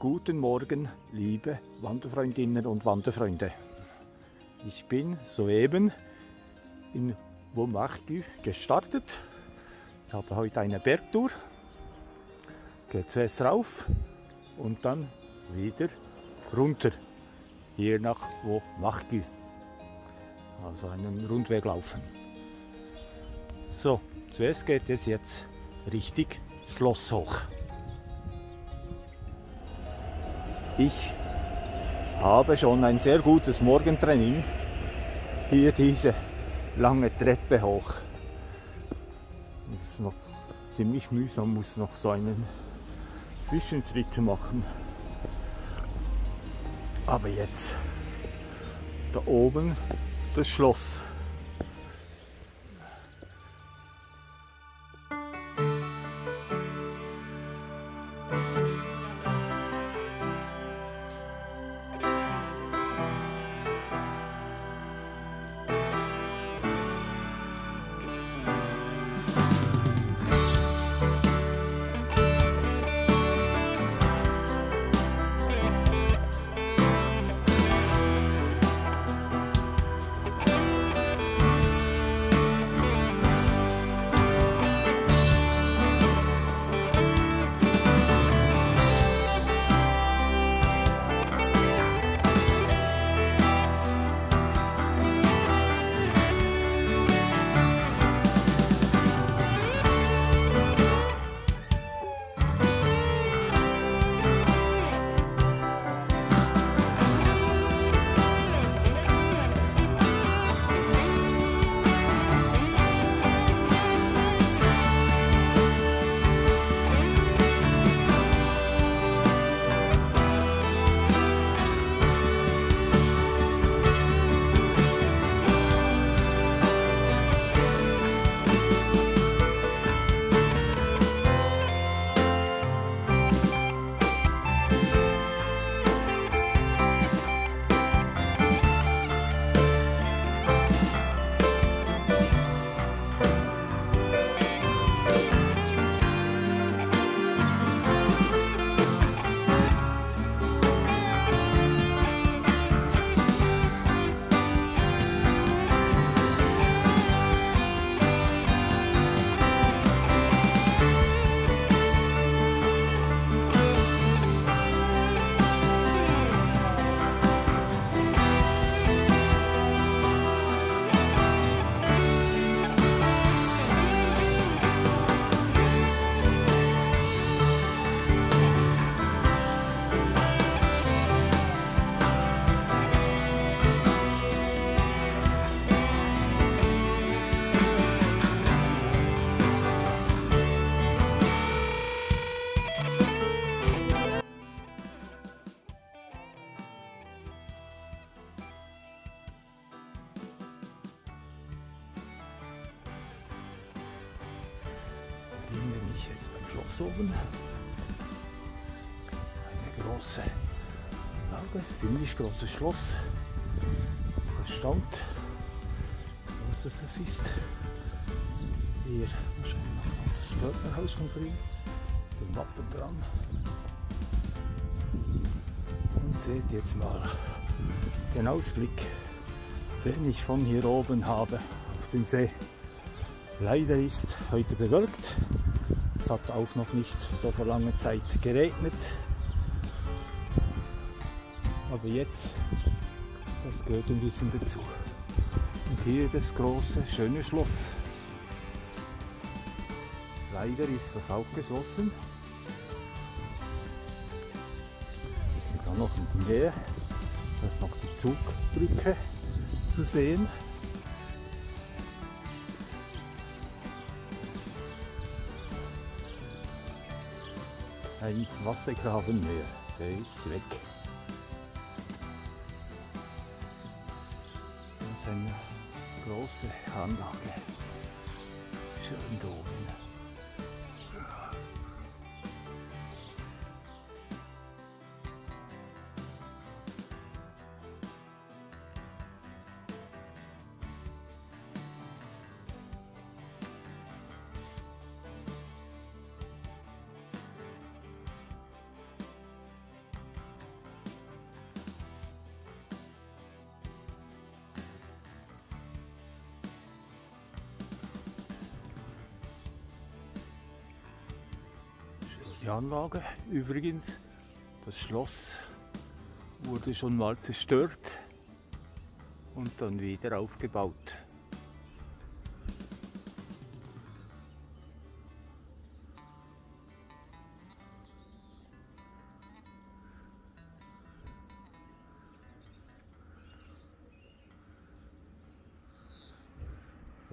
Guten Morgen, liebe Wanderfreundinnen und Wanderfreunde. Ich bin soeben in Womarky gestartet. Ich habe heute eine Bergtour. Geht zuerst rauf und dann wieder runter. Hier nach Womarky. Also einen Rundweg laufen. So, zuerst geht es jetzt richtig Schloss hoch. Ich habe schon ein sehr gutes Morgentraining. Hier diese lange Treppe hoch. Das ist noch ziemlich mühsam, muss noch so einen Zwischenschritt machen. Aber jetzt da oben das Schloss. Oben. Eine große ein ziemlich großes Schloss. Erstaunt, was das ist. Hier wahrscheinlich noch das Förderhaus von früher, den Wappen dran. Und seht jetzt mal den Ausblick, den ich von hier oben habe auf den See. Leider ist heute bewölkt. Es hat auch noch nicht so vor langer Zeit geregnet. Aber jetzt, das gehört ein bisschen dazu. Und hier das große, schöne Schloss. Leider ist das auch geschlossen. Und dann noch in Nähe, da ist noch die Zugbrücke zu sehen. Kein Wassergraben mehr, der ist weg. Das ist eine große Anlage. Schön da oben. Die Anlage übrigens, das Schloss wurde schon mal zerstört und dann wieder aufgebaut.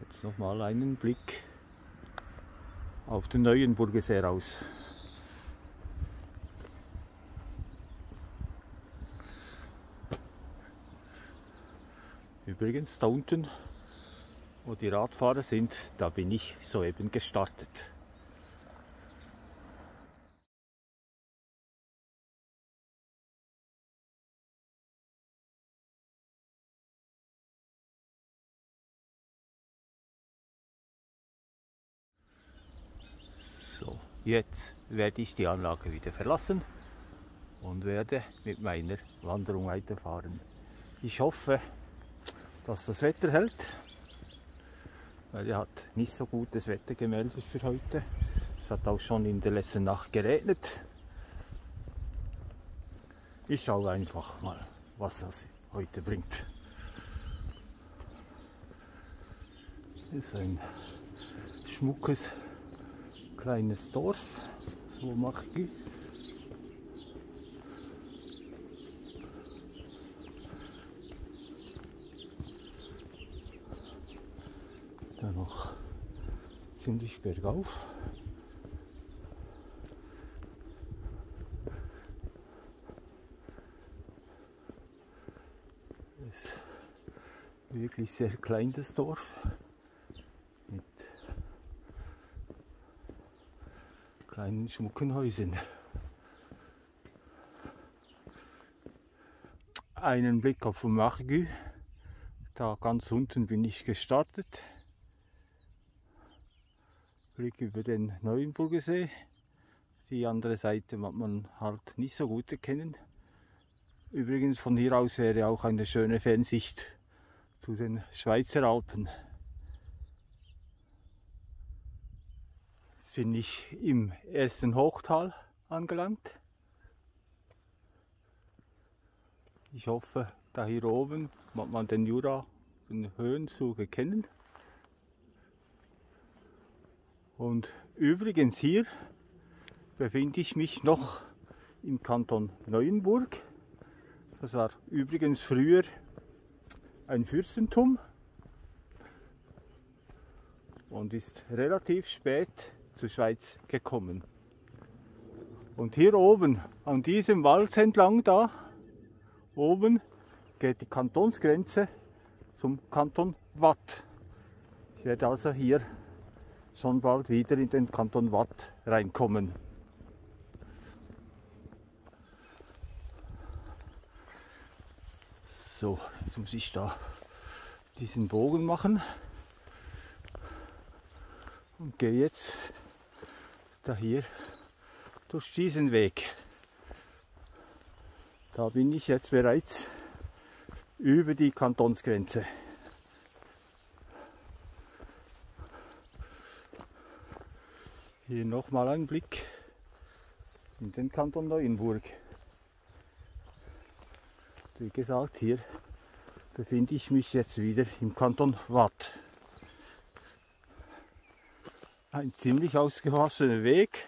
Jetzt noch mal einen Blick auf den Neuenburger See raus. Übrigens, da unten, wo die Radfahrer sind, da bin ich soeben gestartet. So, jetzt werde ich die Anlage wieder verlassen und werde mit meiner Wanderung weiterfahren. Ich hoffe, dass das Wetter hält, weil er hat nicht so gutes Wetter gemeldet für heute. Es hat auch schon in der letzten Nacht geregnet. Ich schaue einfach mal, was das heute bringt. Das ist ein schmuckes kleines Dorf, so mache ich. Da noch ziemlich bergauf. ist wirklich sehr klein das Dorf mit kleinen schmucken Häusern. Einen Blick auf Margü. Da ganz unten bin ich gestartet. Blick über den Neuenburger See. Die andere Seite mag man halt nicht so gut erkennen. Übrigens von hier aus wäre auch eine schöne Fernsicht zu den Schweizer Alpen. Jetzt bin ich im ersten Hochtal angelangt. Ich hoffe, da hier oben mag man den Jura, den Höhenzug erkennen. Und übrigens hier befinde ich mich noch im Kanton Neuenburg. Das war übrigens früher ein Fürstentum und ist relativ spät zur Schweiz gekommen. Und hier oben, an diesem Wald entlang da, oben geht die Kantonsgrenze zum Kanton Watt. Ich werde also hier schon bald wieder in den Kanton Watt reinkommen. So, jetzt muss ich da diesen Bogen machen und gehe jetzt da hier durch diesen Weg. Da bin ich jetzt bereits über die Kantonsgrenze. Hier nochmal ein Blick in den Kanton Neuenburg. Wie gesagt, hier befinde ich mich jetzt wieder im Kanton Watt. Ein ziemlich ausgewaschener Weg.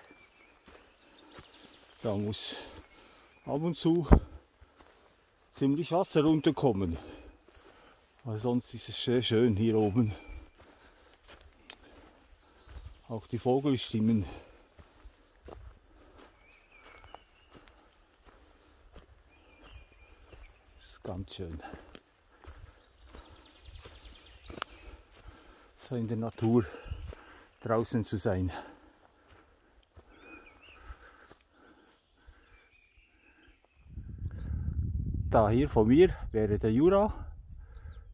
Da muss ab und zu ziemlich Wasser runterkommen. Aber sonst ist es sehr schön hier oben. Auch die Vogelstimmen ganz schön. So in der Natur draußen zu sein. Da hier vor mir wäre der Jura.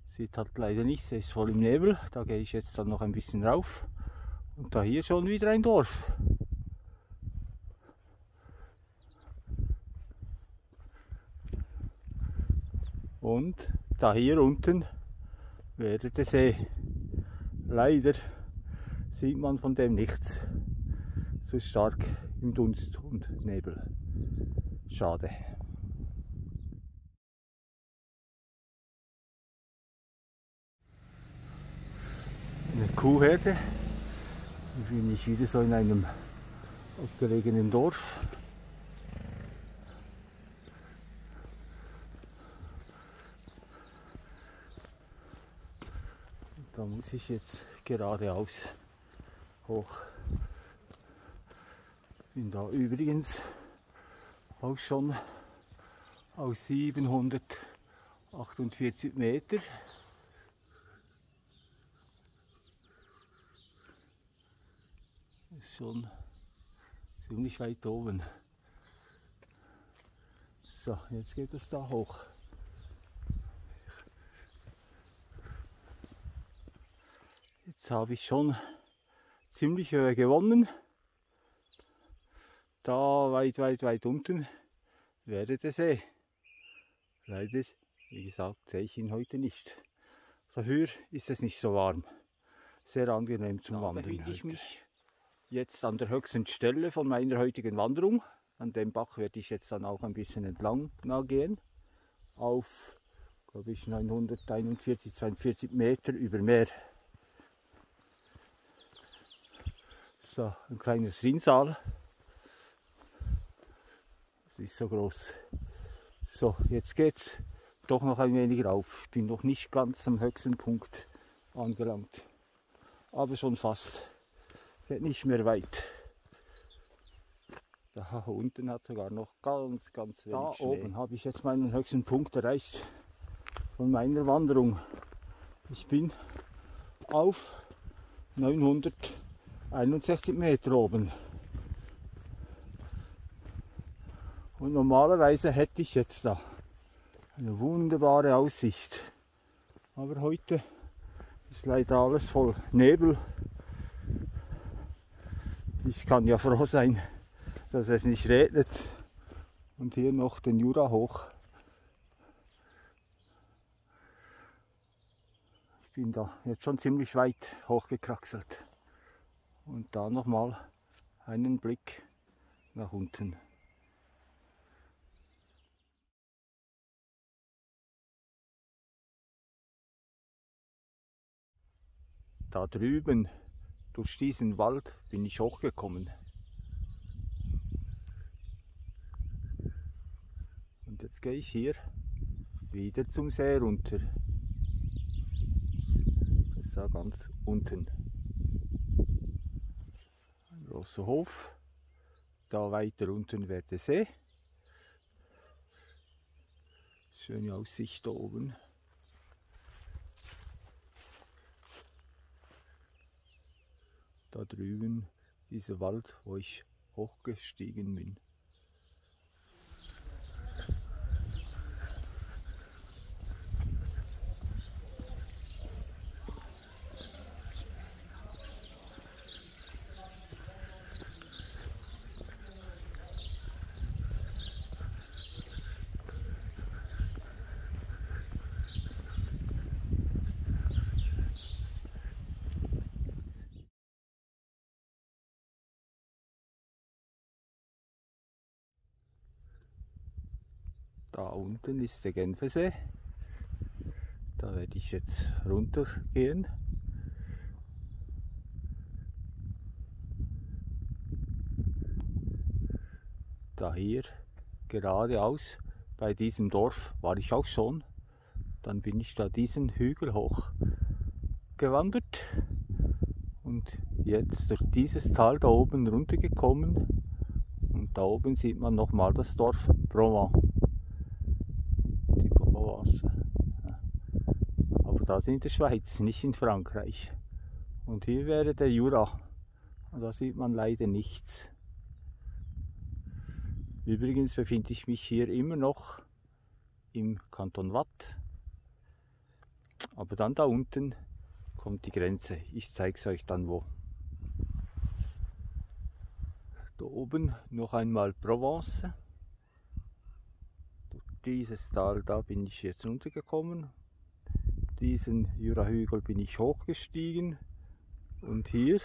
Sieht halt leider nicht, er ist voll im Nebel. Da gehe ich jetzt dann noch ein bisschen rauf. Und da hier schon wieder ein Dorf. Und da hier unten wäre der See. Leider sieht man von dem nichts. so stark im Dunst und Nebel. Schade. Eine Kuhherde. Ich bin ich wieder so in einem abgelegenen Dorf. Da muss ich jetzt geradeaus hoch. Bin da übrigens auch schon aus 748 Meter. Schon ziemlich weit oben. So, jetzt geht es da hoch. Jetzt habe ich schon ziemlich Höhe gewonnen. Da weit, weit, weit unten wäre der See. Leider, wie gesagt, sehe ich ihn heute nicht. Dafür ist es nicht so warm. Sehr angenehm zum da Wandern. Ich mich jetzt an der höchsten Stelle von meiner heutigen Wanderung. An dem Bach werde ich jetzt dann auch ein bisschen entlang gehen. Auf, glaube ich, 941, 42 Meter über Meer. So, ein kleines Rinnsal. Das ist so groß. So, jetzt geht's doch noch ein wenig rauf. Ich bin noch nicht ganz am höchsten Punkt angelangt. Aber schon fast. Geht nicht mehr weit. Da unten hat sogar noch ganz, ganz wenig Da Schnee. oben habe ich jetzt meinen höchsten Punkt erreicht von meiner Wanderung. Ich bin auf 900 61 Meter oben. Und normalerweise hätte ich jetzt da eine wunderbare Aussicht. Aber heute ist leider alles voll Nebel. Ich kann ja froh sein, dass es nicht regnet. Und hier noch den Jura hoch. Ich bin da jetzt schon ziemlich weit hochgekraxelt und da nochmal einen Blick nach unten. Da drüben durch diesen Wald bin ich hochgekommen. Und jetzt gehe ich hier wieder zum See runter. Das ist da ganz unten großer Hof. Da weiter unten wäre der See. Schöne Aussicht da oben. Da drüben dieser Wald, wo ich hochgestiegen bin. Da unten ist der Genfersee. Da werde ich jetzt runtergehen. Da hier geradeaus bei diesem Dorf war ich auch schon. Dann bin ich da diesen Hügel hoch gewandert und jetzt durch dieses Tal da oben runtergekommen. Und da oben sieht man nochmal das Dorf Provence. Provence. Aber das in der Schweiz, nicht in Frankreich. Und hier wäre der Jura. Und da sieht man leider nichts. Übrigens befinde ich mich hier immer noch im Kanton Watt. Aber dann da unten kommt die Grenze. Ich zeige es euch dann wo. Da oben noch einmal Provence dieses Tal, da bin ich jetzt runtergekommen. Diesen Jurahügel bin ich hochgestiegen und hier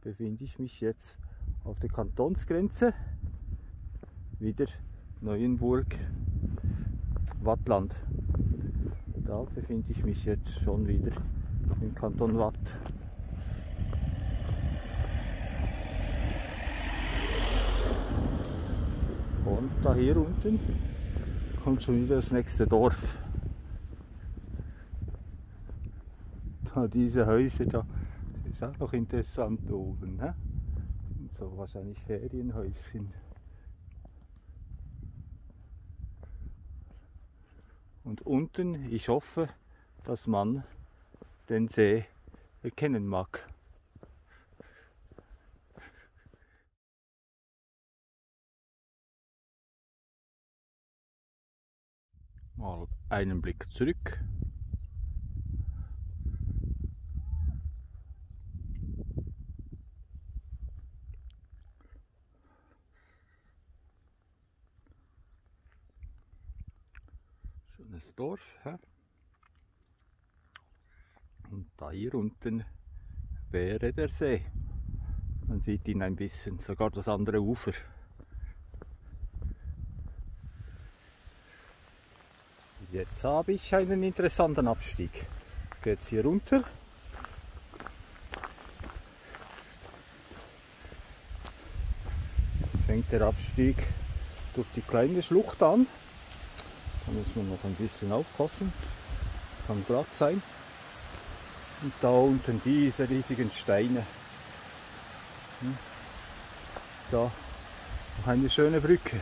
befinde ich mich jetzt auf der Kantonsgrenze wieder Neuenburg, Wattland. Da befinde ich mich jetzt schon wieder im Kanton Watt. Und da hier unten kommt schon wieder das nächste Dorf. Da diese Häuser da, das ist auch noch interessant oben. Ne? So wahrscheinlich Ferienhäuschen. Und unten, ich hoffe, dass man den See erkennen mag. Mal einen Blick zurück. Schönes Dorf. He? Und da hier unten wäre der See. Man sieht ihn ein bisschen, sogar das andere Ufer. Jetzt habe ich einen interessanten Abstieg. Jetzt geht es hier runter. Jetzt fängt der Abstieg durch die kleine Schlucht an. Da muss man noch ein bisschen aufpassen. Es kann glatt sein. Und da unten diese riesigen Steine. Hm. Da noch eine schöne Brücke.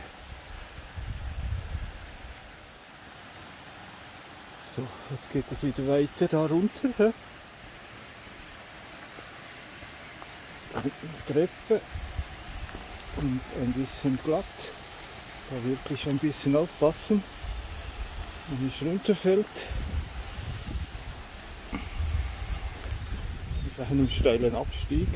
So, jetzt geht es wieder weiter da runter. He? Treppe und ein bisschen glatt. Da wirklich ein bisschen aufpassen, wenn es runterfällt. Das ist einen steilen Abstieg.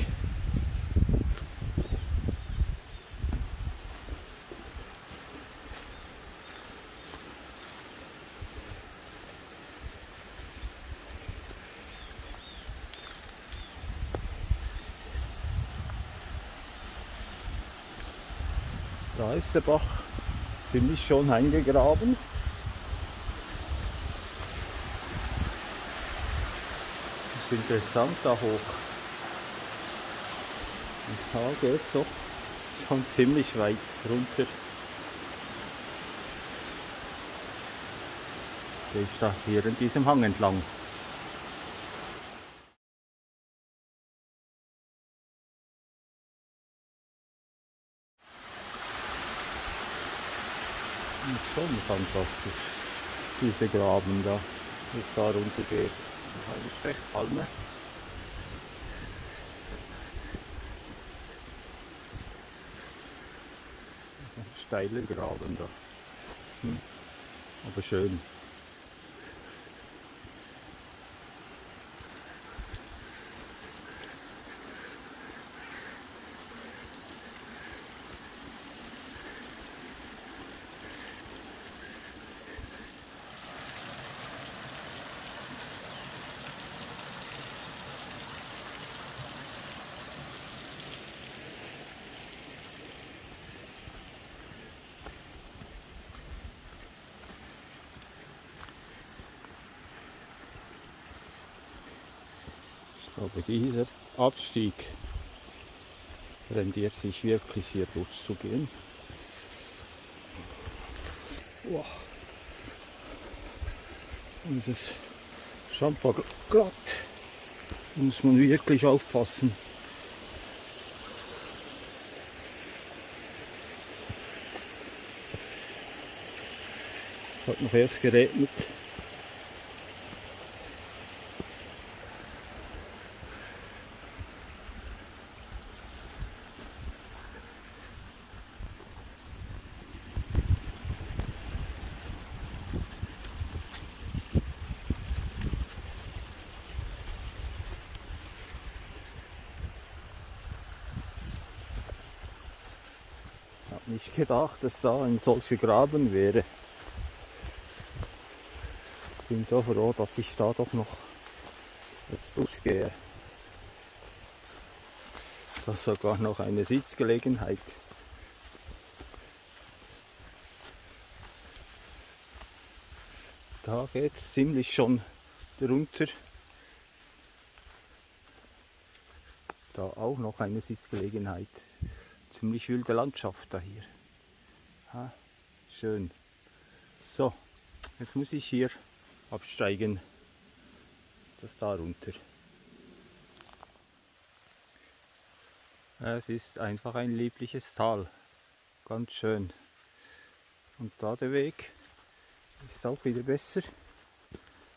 Ist der Bach ziemlich schon eingegraben. Das ist interessant da hoch. Und da geht es doch schon ziemlich weit runter. Gehe ich da hier in diesem Hang entlang. schon fantastisch. Diese Graben da, das da runter geht. Eine Stechpalme. Steiler Graben da. Hm. Aber schön. Aber dieser Abstieg rendiert sich wirklich hier durchzugehen. Wow. Dieses Champa glatt. Muss man wirklich aufpassen. Es hat noch erst geregnet. nicht gedacht, dass da ein solcher Graben wäre. Ich bin so froh, dass ich da doch noch jetzt durchgehe. Da sogar noch eine Sitzgelegenheit. Da geht es ziemlich schon drunter. Da auch noch eine Sitzgelegenheit. Ziemlich wilde Landschaft da hier. Ha, schön. So, jetzt muss ich hier absteigen. Das da runter. Es ist einfach ein liebliches Tal. Ganz schön. Und da der Weg ist auch wieder besser.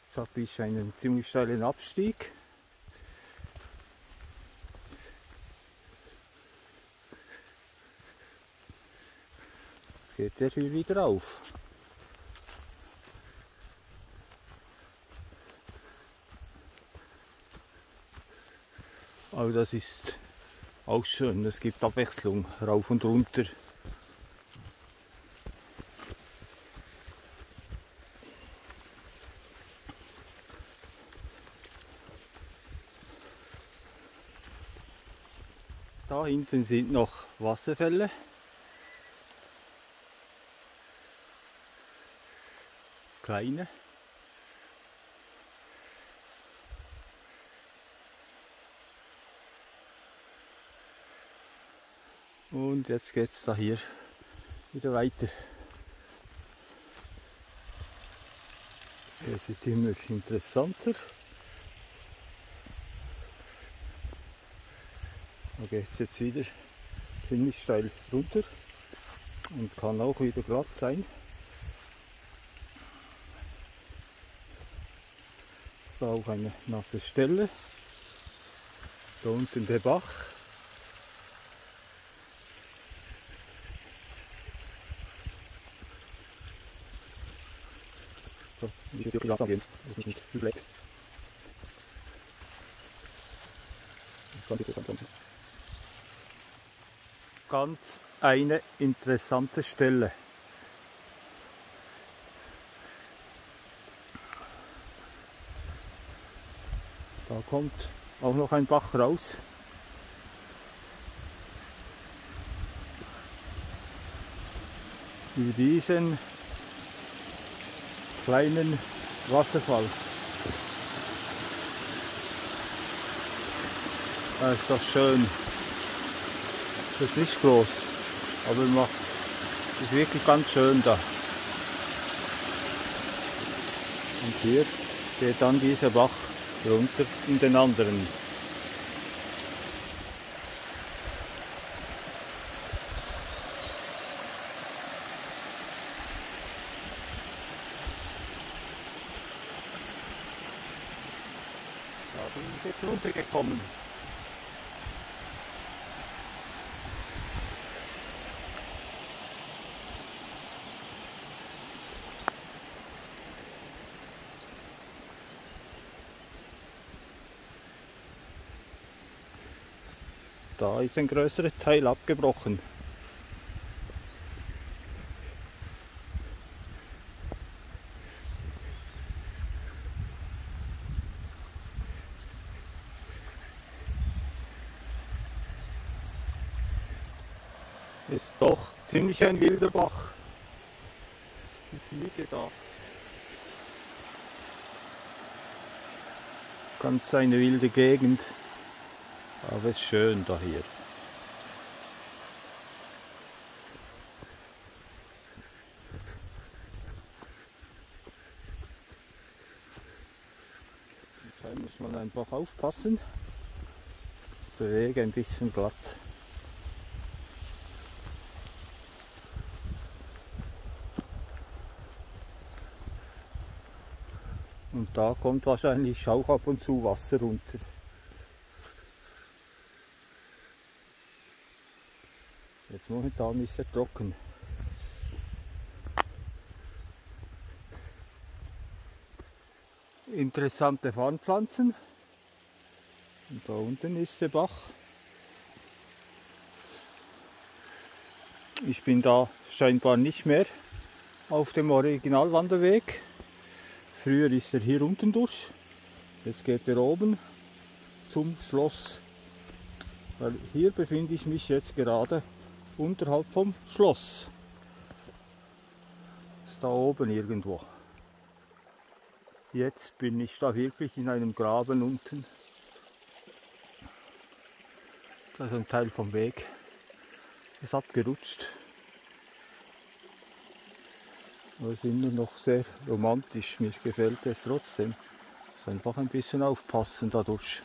Jetzt habe ich einen ziemlich steilen Abstieg. Geht der hier wieder auf. Aber das ist auch schön, es gibt Abwechslung rauf und runter. Da hinten sind noch Wasserfälle. Kleine. Und jetzt geht es da hier wieder weiter. Es wird immer interessanter. Da geht es jetzt wieder ziemlich steil runter und kann auch wieder glatt sein. Ist auch eine nasse Stelle. Da unten der Bach. So, ich muss hier langsam gehen, das ist nicht zu schlecht. Das ist ganz interessant ganz eine interessante Stelle. Kommt auch noch ein Bach raus. Über diesen kleinen Wasserfall. Das ist doch schön. Das ist nicht groß, aber macht, ist wirklich ganz schön da. Und hier geht dann dieser Bach runter in den anderen. Da bin ich jetzt runtergekommen. Da ist ein größerer Teil abgebrochen. Ist doch ziemlich ein wilder Bach. Ich liege da. Ganz eine wilde Gegend. Aber es ist schön da hier. Da muss man einfach aufpassen. Ist der Weg ein bisschen glatt. Und da kommt wahrscheinlich auch ab und zu Wasser runter. Momentan ist er trocken. Interessante Farnpflanzen. Und da unten ist der Bach. Ich bin da scheinbar nicht mehr auf dem Originalwanderweg. Früher ist er hier unten durch. Jetzt geht er oben zum Schloss Weil hier befinde ich mich jetzt gerade unterhalb vom Schloss. Ist da oben irgendwo. Jetzt bin ich da wirklich in einem Graben unten. Da ist ein Teil vom Weg. Ist abgerutscht. Aber es ist immer noch sehr romantisch. Mir gefällt es trotzdem. Es ist einfach ein bisschen aufpassen dadurch.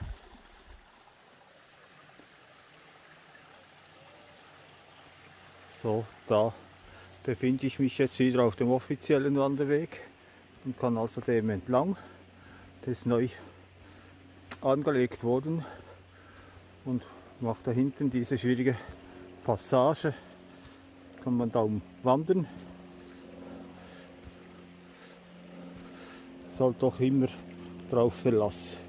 So, da befinde ich mich jetzt wieder auf dem offiziellen Wanderweg und kann also dem entlang. Das ist neu angelegt worden und macht da hinten diese schwierige Passage. Kann man da umwandern. Soll doch immer drauf verlassen.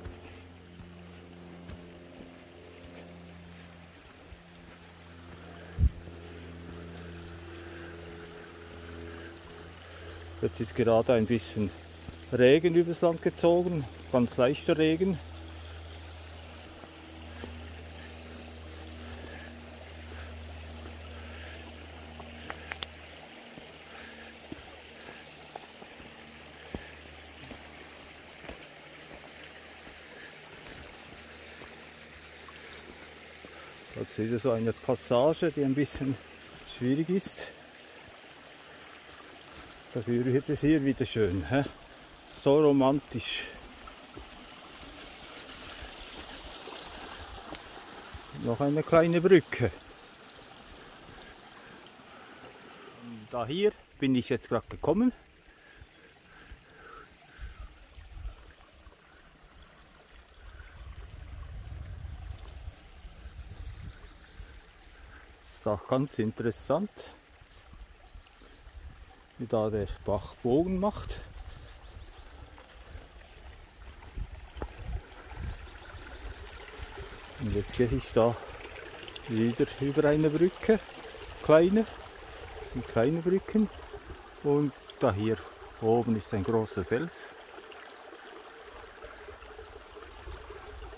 Jetzt ist gerade ein bisschen Regen übers Land gezogen, ganz leichter Regen. Jetzt ist so eine Passage, die ein bisschen schwierig ist. Dafür wird es hier wieder schön. He? So romantisch. Noch eine kleine Brücke. Da hier bin ich jetzt gerade gekommen. Das ist auch ganz interessant wie da der Bach Bogen macht. Und jetzt gehe ich da wieder über eine Brücke, kleine, sind kleine Brücken und da hier oben ist ein großer Fels.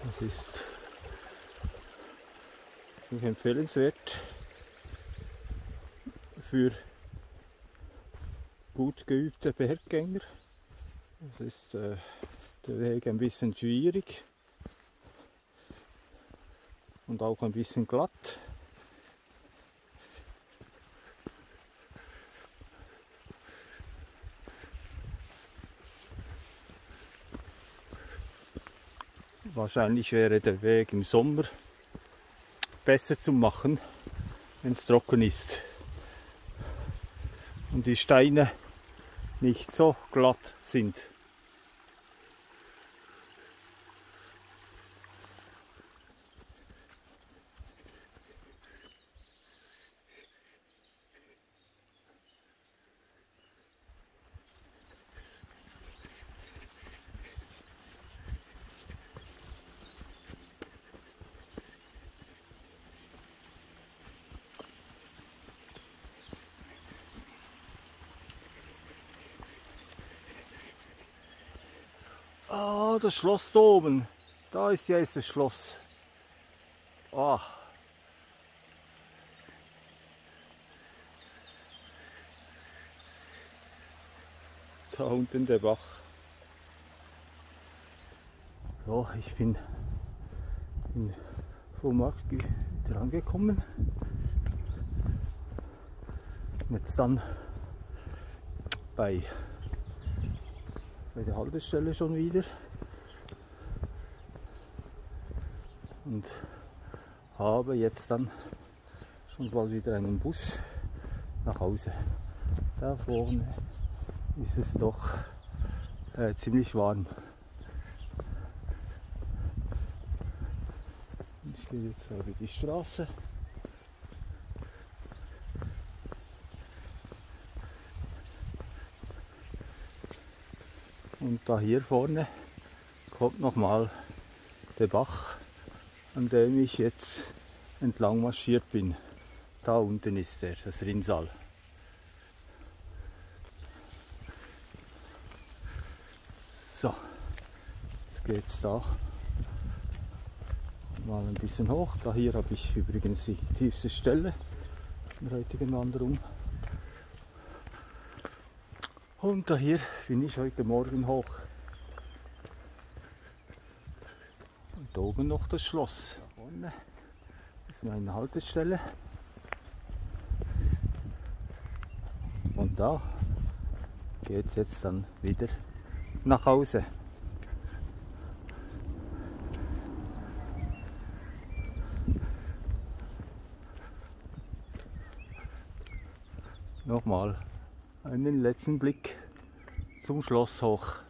Das ist empfehlenswert für gut geübte Berggänger. Es ist äh, der Weg ein bisschen schwierig und auch ein bisschen glatt. Wahrscheinlich wäre der Weg im Sommer besser zu machen, wenn es trocken ist und die Steine nicht so glatt sind. Das Schloss da oben. Da ist ja jetzt das Schloss. Ah. Da unten der Bach. So, ich bin in Vormarkt wieder angekommen. Jetzt dann bei bei der Haltestelle schon wieder. Und habe jetzt dann schon bald wieder einen Bus nach Hause. Da vorne ist es doch äh, ziemlich warm. Ich gehe jetzt über die Straße. Und da hier vorne kommt nochmal der Bach, an dem ich jetzt entlang marschiert bin. Da unten ist er, das Rinnsal. So, jetzt geht's da mal ein bisschen hoch. Da hier habe ich übrigens die tiefste Stelle in der heutigen Wanderung. Und da hier bin ich heute Morgen hoch. Oben noch das Schloss. Da vorne ist meine Haltestelle. Und da geht es jetzt dann wieder nach Hause. Nochmal einen letzten Blick zum Schloss hoch.